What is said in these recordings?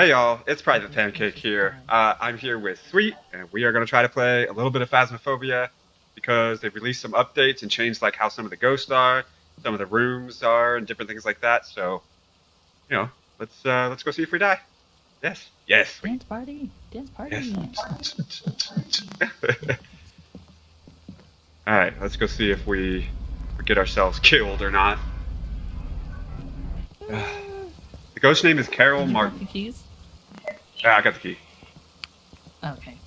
Hey y'all, it's Private Pancake here. Uh, I'm here with Sweet, and we are going to try to play a little bit of Phasmophobia because they've released some updates and changed like how some of the ghosts are, some of the rooms are, and different things like that. So, you know, let's uh, let's go see if we die. Yes, yes. Sweet. Dance party. Dance party. Yes. All right, let's go see if we, if we get ourselves killed or not. The ghost name is Carol Martin. keys? Ah, I got the key. Okay.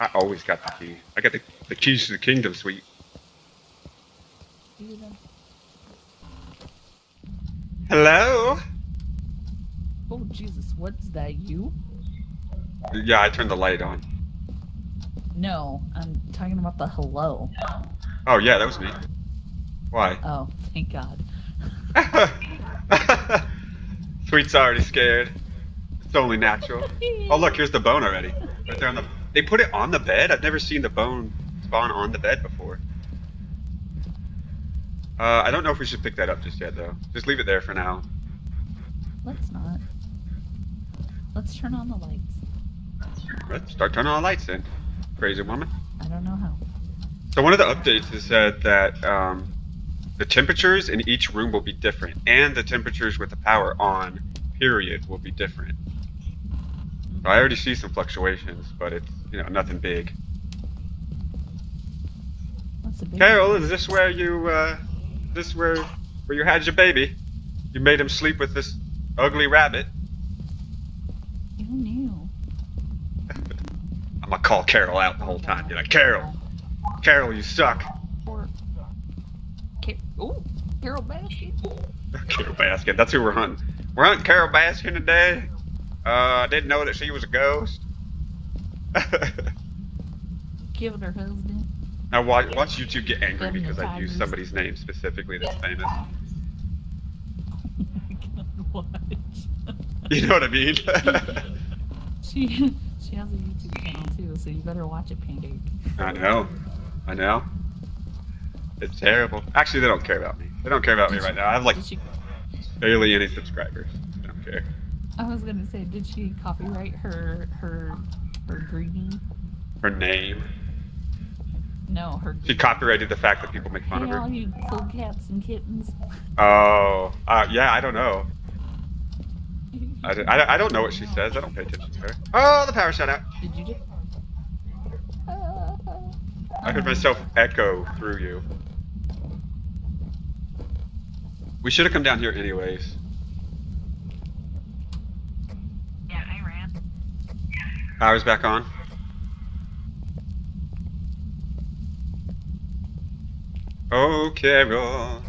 I always got the key. I got the, the keys to the kingdom, sweet. Hello? Oh Jesus, what's that? You? Yeah, I turned the light on. No, I'm talking about the hello. Oh, yeah, that was me. Why? Oh, thank God. Sweet's already scared. It's only natural. Oh, look, here's the bone already. Right there on the. They put it on the bed? I've never seen the bone spawn on the bed before. Uh, I don't know if we should pick that up just yet, though. Just leave it there for now. Let's not. Let's turn on the lights. Let's start turning on the lights then. Crazy woman. I don't know how. So one of the updates has said that um, the temperatures in each room will be different, and the temperatures with the power on, period, will be different. I already see some fluctuations, but it's you know nothing big. What's the big Carol, is this where you uh, this where where you had your baby? You made him sleep with this ugly rabbit. You knew. I'm gonna call Carol out the whole time. Be like, Carol, Carol, you suck. Or. Ca- Ooh, Carol Basket. Carol Baskin. That's who we're hunting. We're hunting Carol Baskin today. Uh, I didn't know that she was a ghost. Giving her husband. now watch, watch you two get angry because I used somebody's name specifically that's famous. Oh my God, what? You know what I mean? she she has a YouTube channel too, so you better watch it, Pancake. I know. I know. It's terrible. Actually, they don't care about me. They don't care about me right now. I have like barely any subscribers. They don't care. I was gonna say, did she copyright her her her greeting? Her name. No, her. She copyrighted the fact that people make fun Hey, of all her. you cool cats and kittens. Oh, uh, yeah, I don't know. I, don't- I, I don't know what she says. I don't pay attention to her. Oh, the power shut out. Did you just? I heard myself echo through you. We should have come down here anyways. Yeah, I ran. Power's back on. Oh, Carol,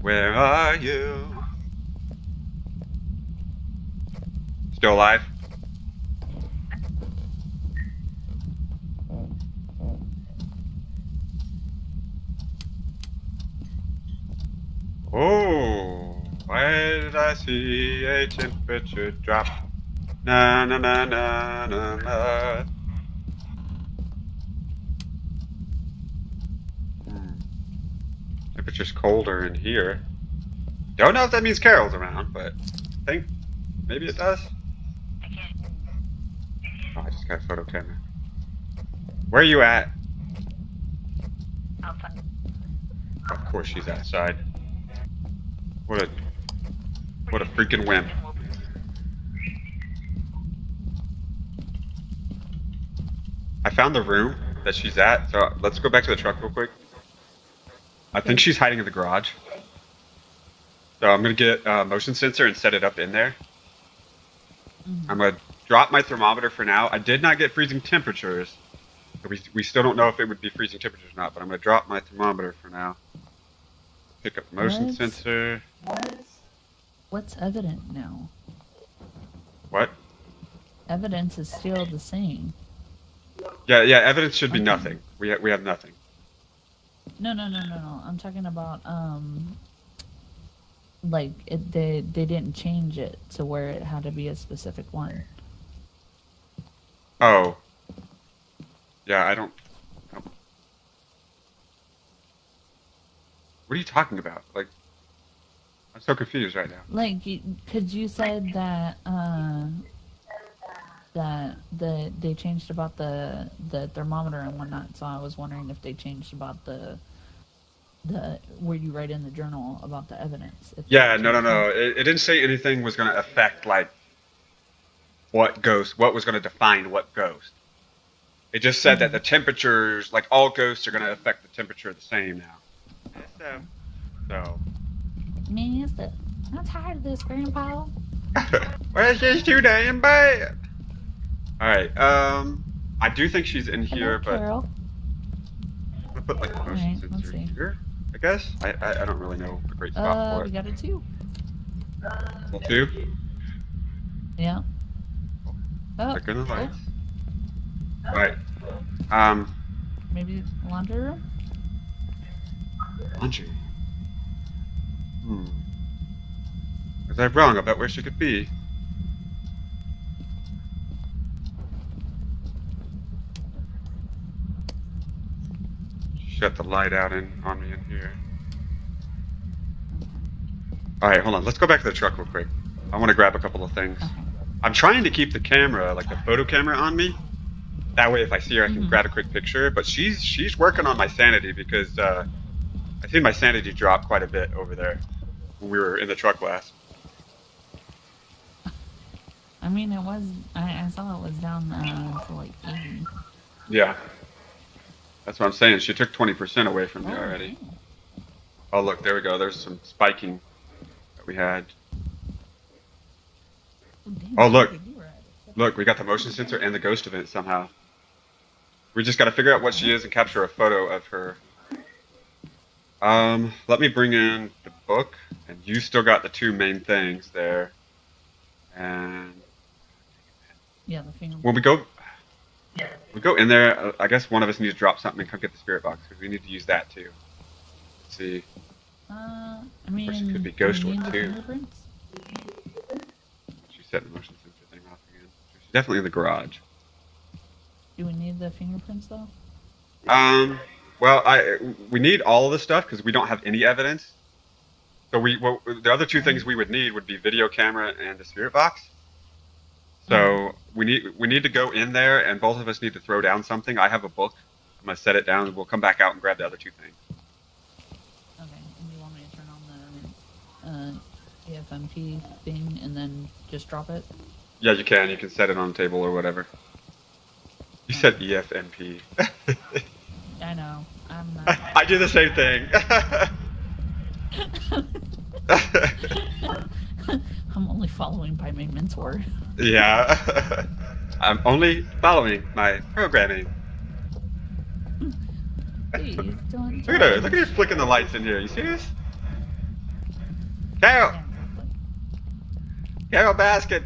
where are you? Still alive? Oh, why did I see a temperature drop? Na na na na na na. Hmm. Temperature's colder in here. Don't know if that means Carol's around, but I think maybe it does. Oh, I just got a photo camera. Where are you at? Outside. Of course she's outside. What a what a freaking wimp. I found the room that she's at, so let's go back to the truck real quick. I think she's hiding in the garage. So I'm gonna get a motion sensor and set it up in there. Mhm. I'm gonna drop my thermometer for now. I did not get freezing temperatures. We, we still don't know if it would be freezing temperatures or not, but I'm gonna drop my thermometer for now. Pick up motion What? sensor. What's evident now? What? Evidence is still the same. Yeah, yeah, evidence should be nothing. We, ha- we have nothing. No, no, no, no, no. I'm talking about um, like it, they they didn't change it to where it had to be a specific one. Oh. Yeah, I don't. What are you talking about? Like, I'm so confused right now. Like, because you said that uh, that the they changed about the the thermometer and whatnot. So I was wondering if they changed about the the where you write in the journal about the evidence. Yeah, no, no, no. It, it didn't say anything was going to affect like what ghost, what was going to define what ghost. It just said that mm-hmm. the temperatures, like all ghosts, are going to affect the temperature the same now. So, so. Mister, I'm tired of this, Grandpa. well, she's too damn bad. All right. Um, I do think she's in here, but Carol. I'm gonna put like the motion Alright, let's see. here. I guess. I, I I don't really know a great spot Uh, for we it. got it too. Well, two. Yeah. Oh, Click on the oh. All right. Um, maybe laundry room. laundry. Hmm. Was I wrong about where she could be? Shut the light out in on me in here. All right, hold on. Let's go back to the truck real quick. I want to grab a couple of things. Okay. I'm trying to keep the camera, like the photo camera, on me. That way, if I see her, I can Mhm. grab a quick picture. But she's she's working on my sanity because uh, I think my sanity dropped quite a bit over there when we were in the truck last. I mean, it was. I, I saw it was down uh, to like 80. Yeah, that's what I'm saying. She took 20% away from me Oh, already. dang. Oh, look, there we go. There's some spiking that we had. Oh, Oh, look. you were at it. Look, we got the motion sensor and the ghost event somehow. We just got to figure out what she is and capture a photo of her. Um, let me bring in the book, and you still got the two main things there. And Yeah, the finger. when we go, we go in there. uh, I guess one of us needs to drop something and come get the spirit box because we need to use that too. Let's see. Uh, I mean, she could be ghost one, too. She set the motion sensor thing off again. She's definitely in the garage. Do we need the fingerprints though? Um. Well, I we need all of the stuff because we don't have any evidence. So we well, the other two things we would need would be video camera and the spirit box. So we need we need to go in there and both of us need to throw down something. I have a book. I'm gonna set it down and we'll come back out and grab the other two things. Okay, and you want me to turn on the uh, EFMP thing and then just drop it? Yeah, you can. You can set it on the table or whatever. You said E EFMP. I know. I'm not. I do the same thing. I'm only following by my mentor. yeah. I'm only following my programming. Please. Look at her. Look at her flicking the lights in here. You see this? Carol! Carol Baskin!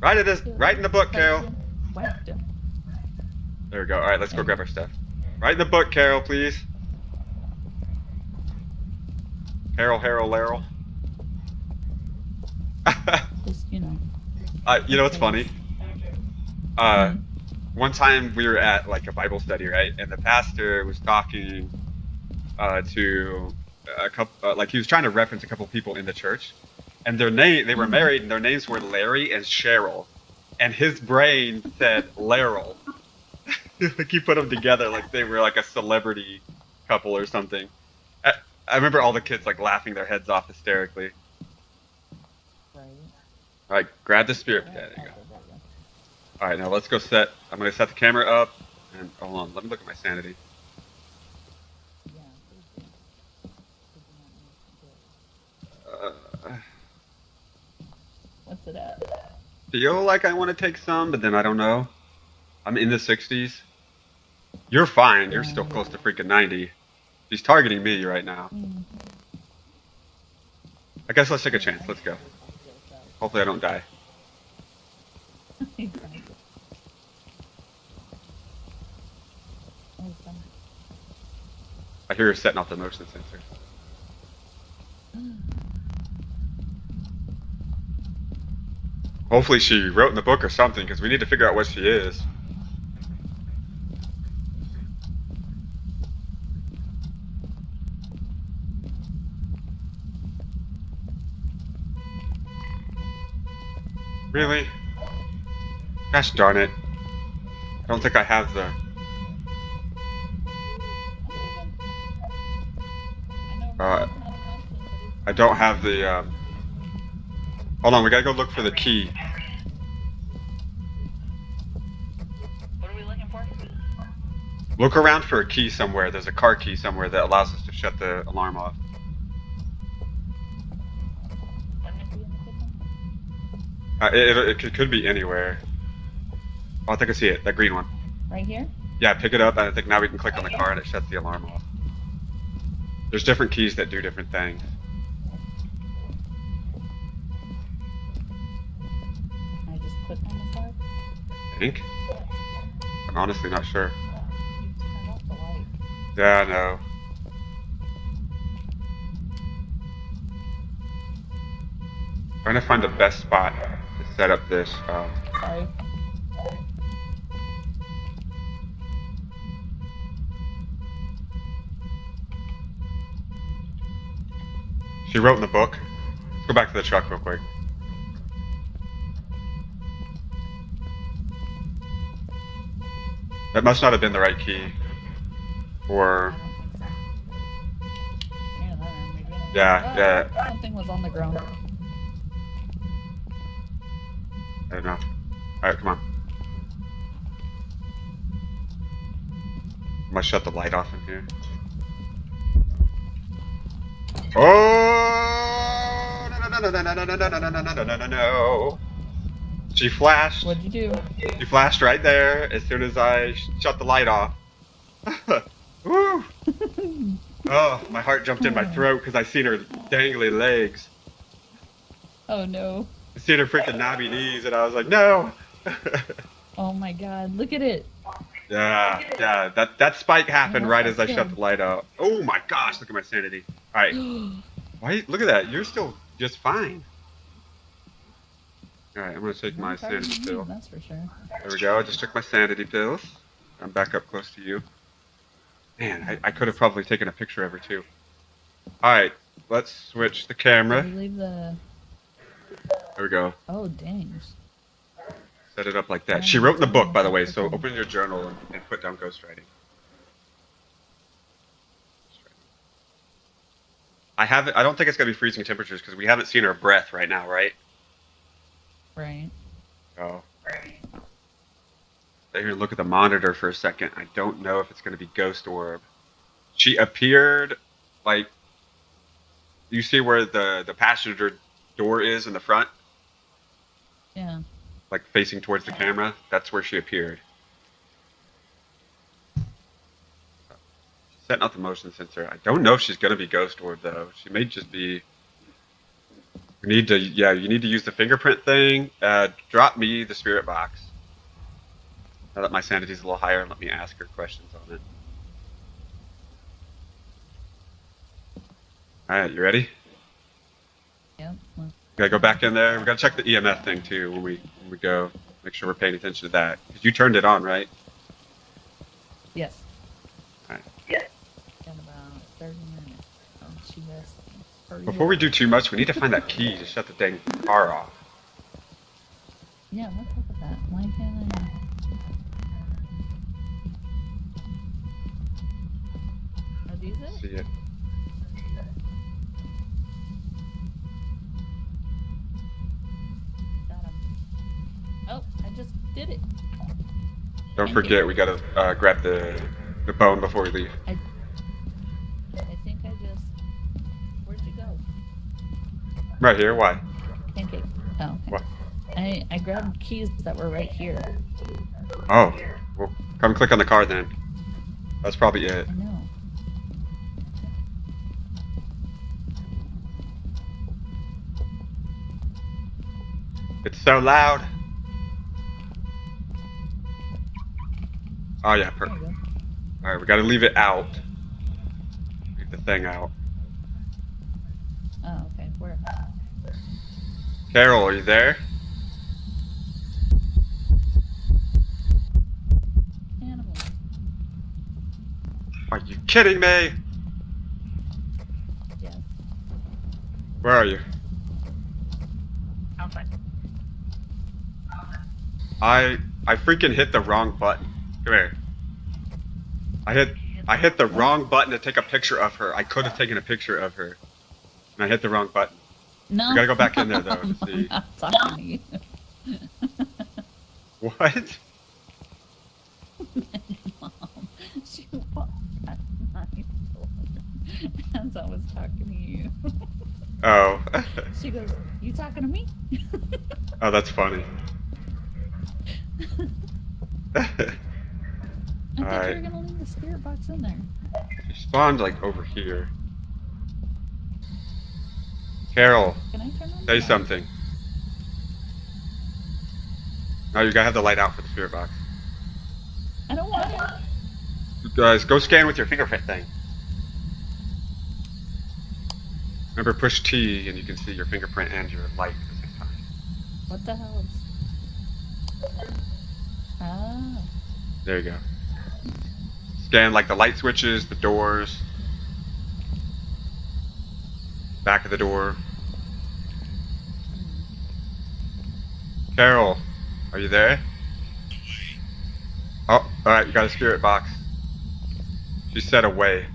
right in this, right in the book, Carol. There we go. All right, let's go um. grab our stuff. Right in the book, Carol, please. Carol, Harold, Laryl. Just you know. uh, you know what's funny? Uh, one time we were at like a Bible study, right? And the pastor was talking uh, to a couple, uh, like he was trying to reference a couple people in the church, and their name, they were Mhm. married, and their names were Larry and Cheryl, and his brain said Laryl. like he put them together like they were like a celebrity couple or something. I, I remember all the kids like laughing their heads off hysterically. Right. All right, grab the spirit. Yeah, there you go. All right, now let's go set. I'm gonna set the camera up, and hold on. Let me look at my sanity. Yeah, please do. Uh, What's it at? feel like I want to take some, but then I don't know. I'm in the 60s. You're fine. You're still close to freaking 90. She's targeting me right now. Mm. I guess let's take a chance. Let's go. Hopefully I don't die. Oh. I hear her setting off the motion sensor. Hopefully she wrote in the book or something, because we need to figure out what she is. Really? Gosh darn it. I don't think I have the... Uh, I don't have the, um... Hold on, we gotta go look for the key. What are we looking for? Look around for a key somewhere. There's a car key somewhere that allows us to shut the alarm off. Uh, it, it, it, could be anywhere. Oh, I think I see it. That green one. Right here? Yeah, pick it up, and I think now we can click on the car and it shuts the alarm off. There's different keys that do different things. I just click on the car? I think. I'm honestly not sure. You turned off the light. Yeah, I know. Trying to find the best spot set up this. Um, Sorry. she wrote in the book. Let's go back to the truck real quick. That must not have been the right key. Or don't think so. Yeah. Yeah, yeah. Something was on the ground. I don't know. Alright, come on. I'm gonna shut the light off in here. Oh no no no no no no no no no no no no no no no She flashed. What'd you do? She flashed right there as soon as I sh- shut the light off. Woo! Oh, my heart jumped in my throat because I seen her dangly legs. oh no. I seen her freaking knobby knees, and I was like, no. Oh my god, look at it. yeah, yeah. That that spike happened right as I shut the light out. Oh my gosh! Look at my sanity. All right, why? Look at that. You're still just fine. All right, I'm gonna take my sanity pill. That's for sure. There we go. I just took my sanity pills. I'm back up close to you. Man, I, I could have probably taken a picture of her too. All right, let's switch the camera. leave the? There we go. Oh dang. Set it up like that. She oh, wrote in the book, by the way, so open your journal and, and put down ghostwriting. I haven't. I don't think it's gonna be freezing temperatures because we haven't seen her breath right now, right? Right. Oh. Stay here and look at the monitor for a second. I don't know if it's gonna be ghost orb. She appeared like. You see where the the passenger door is in the front, Yeah. like facing towards the camera. That's where she appeared. Setting out the motion sensor. I don't know if she's gonna be ghost orb though. She may just be. You need to, yeah, you need to use the fingerprint thing. Uh, drop me the spirit box. Now that my sanity's a little higher, and let me ask her questions on it. All right, you ready? Yep. Well, Gotta go back in there. We gotta check the EMF thing too when we when we go. Make sure we're paying attention to that. Cause you turned it on, right? Yes. Alright. Got about thirty minutes. Oh, she missed. Hurry Before we do too much, we need to find that key to shut the dang car off. Yeah, let's look at that. Why can't I? Are these it? See it? Did it. Don't forget, we gotta uh, grab the the bone before we leave. I think I just. Where'd you go? Right here. Why? Pancake. Oh. What? I I grabbed keys that were right here. Oh, well, come click on the card then. That's probably it. I know. It's so loud. Oh yeah, perfect. you. All right, we gotta leave it out. Leave the thing out. Oh, okay. Where? Carol, are you there? Animals. Are you kidding me? Yes. Where are you? Outside. I I freaking hit the wrong button. Come here. I hit I hit the wrong button to take a picture of her. I could have taken a picture of her. And I hit the wrong button. No. We gotta go back in there though to see. I'm not talking to you. What? Mom, she walked at my door as I was talking to you. Oh. She goes, "You talking to me?" oh, that's funny. I thought you Alright. were gonna leave the spirit box in there. She spawned like over here. Carol, Can I turn on? the say something. No, you gotta have the light out for the spirit box. I don't want it. You guys, go scan with your fingerprint thing. Remember, push T and you can see your fingerprint and your light at the same time. What the hell is? Ah, There you go. Scan like the light switches, the doors, back of the door. Carol, are you there? Oh, alright, you got a spirit box. She said away.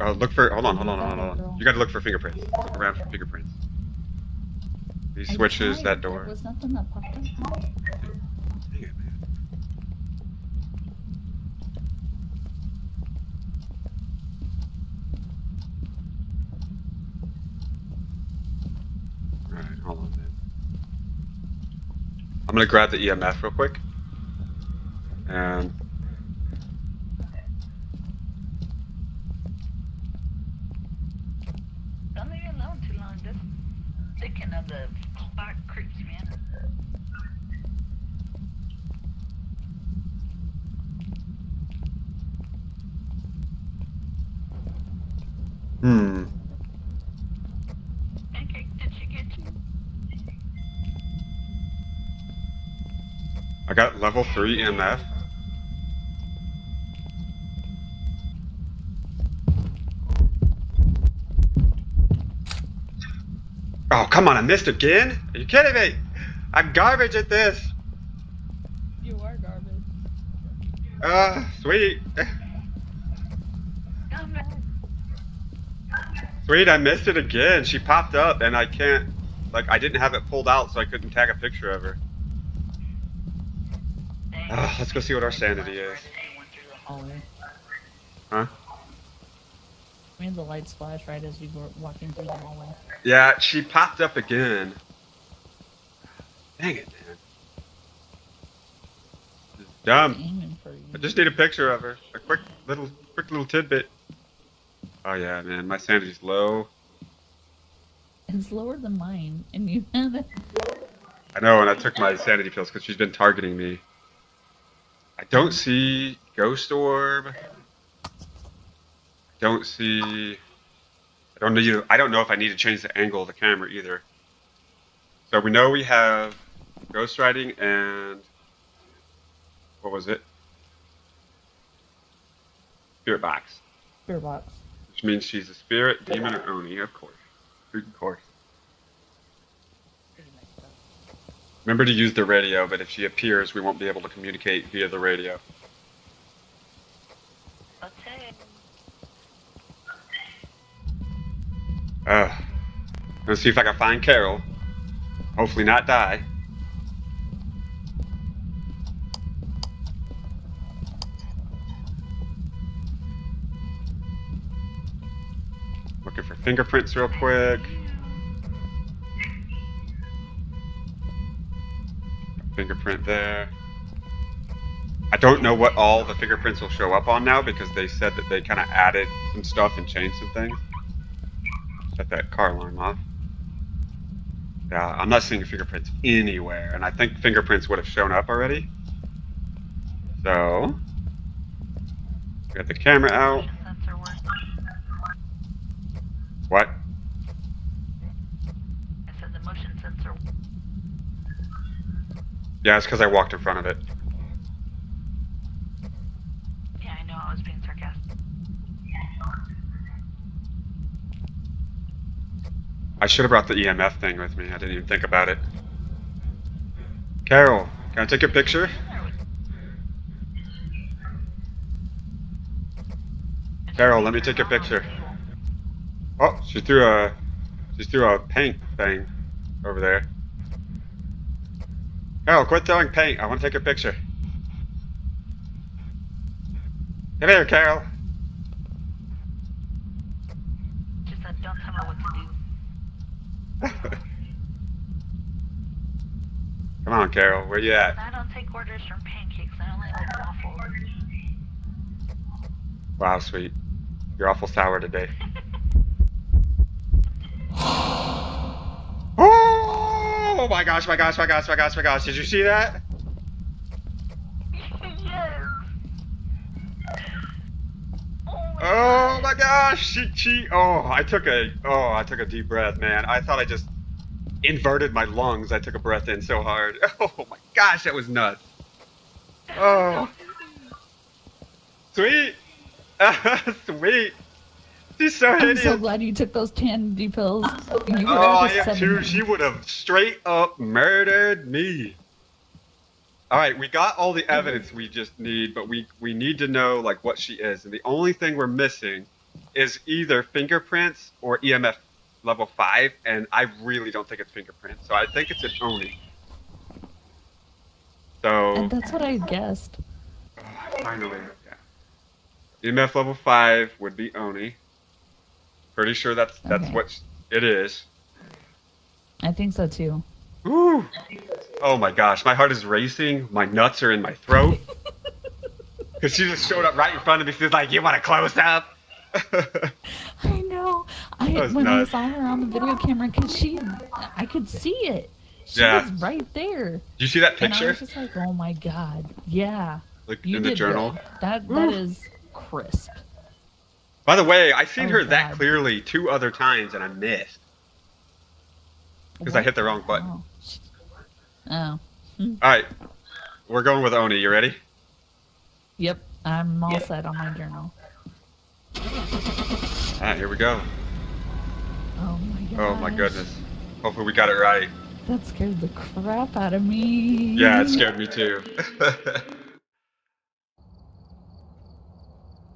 Uh, look for. Hold on, hold on, hold on, hold on. You gotta look for fingerprints. Look around for fingerprints. These switches, that door. was nothing that popped up. Dang it, man. Alright, hold on, man. I'm gonna grab the EMF real quick. And Don't leave it alone too long. Just thinking of the spot creeps me in. hmm. Pancake, did she get you? I got level three E EMF. Oh, come on, I missed again? Are you kidding me? I'm garbage at this. You are garbage. Ah, sweet. Sweet, I missed it again. She popped up and I can't, like, I didn't have it pulled out so I couldn't tag a picture of her. Ah, let's go see what our sanity is. Hallway. Huh? We had the lights flash right as you were walking through the hallway. Yeah, she popped up again. Dang it, man. This is dumb. Aiming for you. I just need a picture of her. A quick little, quick little tidbit. Oh yeah, man, my sanity's low. It's lower than mine, and you have it. I know, and I took my sanity pills because she's been targeting me. I don't see Ghost Orb. I don't see. I don't need. I don't know if I need to change the angle of the camera either. So we know we have Ghost Writing and what was it? Spirit Box, Spirit box. which means she's a spirit, demon, or oni, of course. Of course. Pretty messed up. Remember to use the radio, but if she appears, we won't be able to communicate via the radio. Okay. Uh, let's see if I can find Carol. Hopefully not die. Looking for fingerprints real quick. Fingerprint there. I don't know what all the fingerprints will show up on now because they said that they kind of added some stuff and changed some things. Shut that car alarm off. Yeah, I'm not seeing fingerprints anywhere, and I think fingerprints would have shown up already. So, got the camera out. What? I said the motion sensor. Yeah, it's because I walked in front of it. Yeah, I know. I was being sarcastic. I should have brought the EMF thing with me. I didn't even think about it. Carol, can I take your picture? Carol, let me take your picture. Oh, she threw a she threw a paint thing over there. Carol, quit throwing paint. I want to take a picture. Come here, Carol. She said, don't tell her what to do. Come on, Carol. Where you at? I don't take orders from pancakes. I only like waffles. Wow, sweet. You're awful sour today. Oh my gosh, my gosh, my gosh, my gosh, my gosh. Did you see that? yes. Oh my gosh, she, she, oh, I took a, oh, I took a deep breath, man. I thought I just inverted my lungs. I took a breath in so hard. Oh my gosh, that was nuts. Oh. Sweet. Sweet. She's so I'm so glad you took those candy pills. Oh, you Oh, I would've am said She would have straight up murdered me. All right, we got all the evidence we just need, but we we need to know like what she is, and the only thing we're missing is either fingerprints or EMF level five, and I really don't think it's fingerprints, so I think it's an Oni. So And that's what I guessed. finally, yeah. EMF level five would be Oni. Pretty sure that's that's Okay. what it is. I think so too. Ooh. Oh my gosh, my heart is racing. My nuts are in my throat. Because she just showed up right in front of me. She's like, You want a close up? I know. I when nuts. I saw her on the video camera, cause she, I could see it. She Yeah. was right there. Do you see that picture? And I was just like, oh my god, yeah. Like You in the journal? That that is crisp. By the way, I seen Oh, her that clearly two other times and I missed. Because I hit the wrong button. Oh. oh. Hmm. Alright. We're going with Oni. You ready? Yep. I'm all set on my journal. Alright, here we go. Oh my god. Oh my goodness. Hopefully we got it right. That scared the crap out of me. Yeah, it scared me too.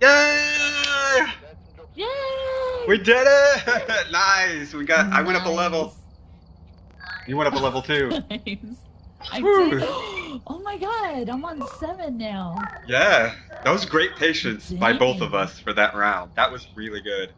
Yay! We did it! nice. We got. I went up a level. You went up a level too. Nice. I did. Oh my god, I'm on seven now. Yeah, that was great patience by both of us for that round. That was really good.